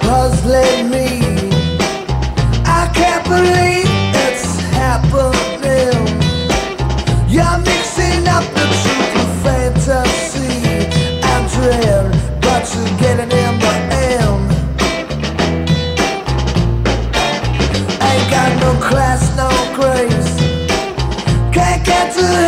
puzzling me. I can't believe it's happening. You're mixing up the truth with fantasy but you're getting in the end. Ain't got no class, no grace. Can't get to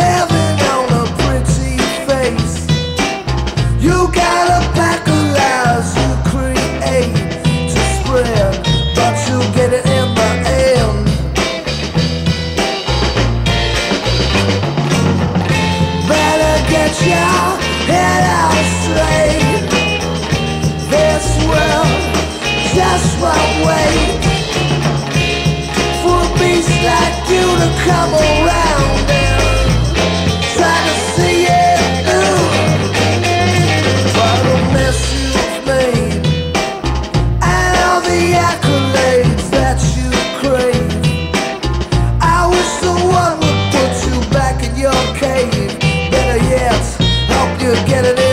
come around and try to see it through. The mess you've made and all the accolades that you crave, I wish would put you back in your cave get it